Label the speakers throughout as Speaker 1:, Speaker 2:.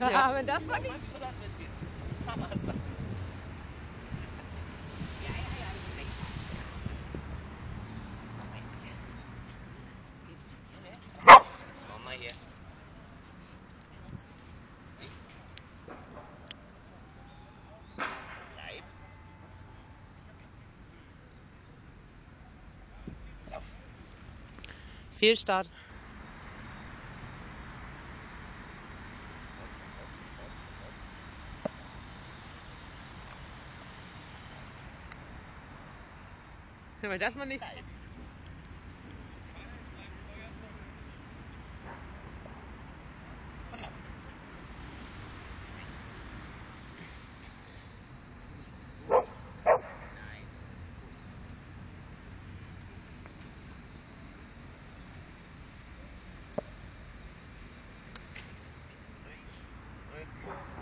Speaker 1: Ja, aber das war nicht.
Speaker 2: Komm mal
Speaker 1: das mal nicht.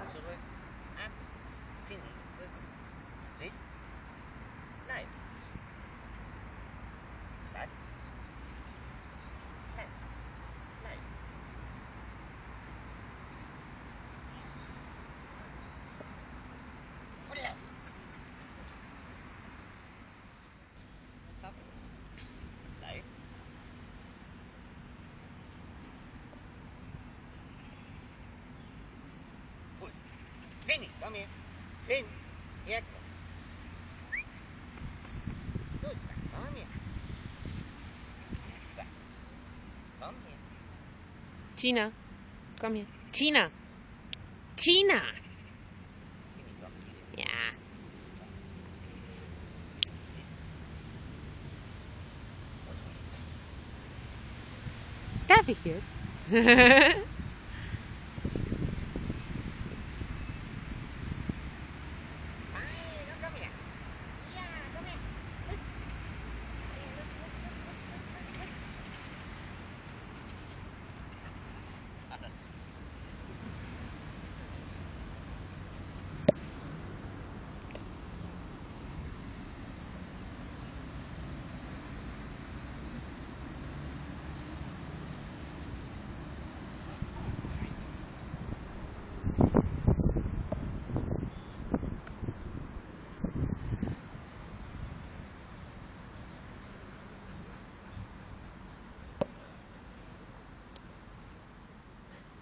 Speaker 2: Zurück. Ab. Fini. Rücken. Sitz. Hats. Hats. Nein. Urlaub. Schaffen. Drei. Cool. Vinny, komm her. Finn, herkommen.
Speaker 1: Tina, come here. Tina. Tina.
Speaker 2: Yeah. Over here.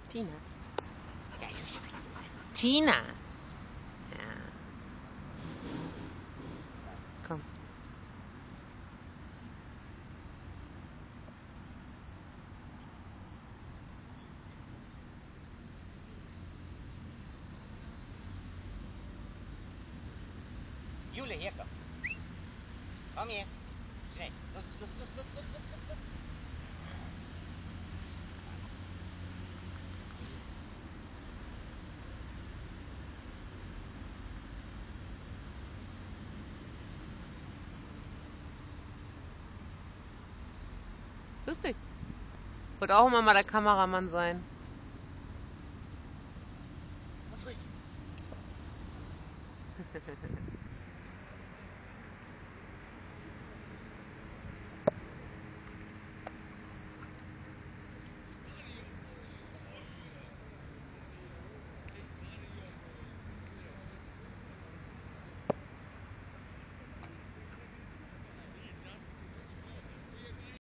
Speaker 1: Tina. Ich muss Tina. Ja. Komm.
Speaker 2: Jule, hier komm. Komm her. Schnell. Los, los, los, los, los, los, los, los.
Speaker 1: Lustig. Wollte auch immer mal der Kameramann sein.
Speaker 2: Ruhig.